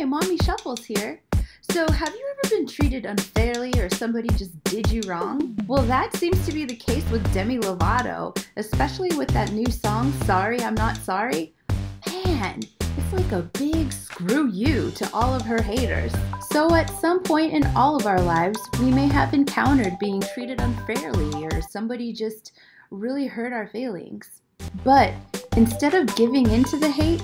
Shuffles here. So, have you ever been treated unfairly or somebody just did you wrong? Well, that seems to be the case with Demi Lovato, especially with that new song, Sorry I'm Not Sorry. Man, it's like a big screw you to all of her haters. So, at some point in all of our lives, we may have encountered being treated unfairly or somebody just really hurt our feelings. But instead of giving into the hate,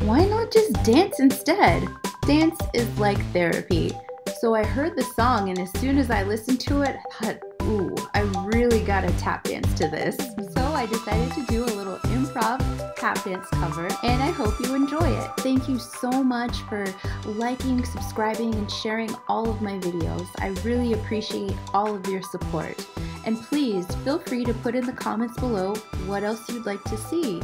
why not just dance instead? Dance is like therapy. So I heard the song, and as soon as I listened to it, I thought, ooh, I really gotta tap dance to this. So I decided to do a little improv tap dance cover, and I hope you enjoy it. Thank you so much for liking, subscribing, and sharing all of my videos. I really appreciate all of your support. And please feel free to put in the comments below what else you'd like to see.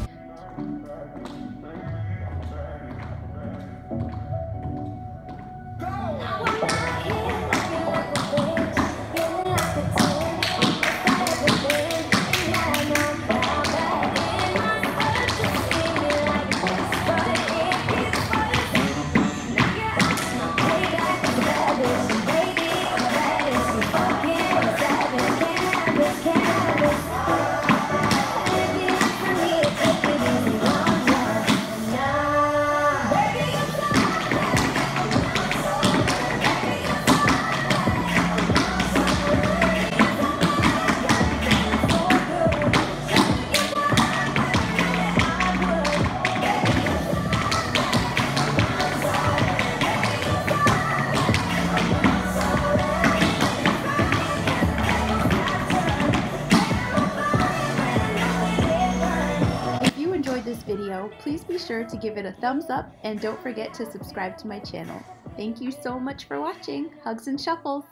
Video, please be sure to give it a thumbs up and don't forget to subscribe to my channel. Thank you so much for watching. Hugs and shuffles.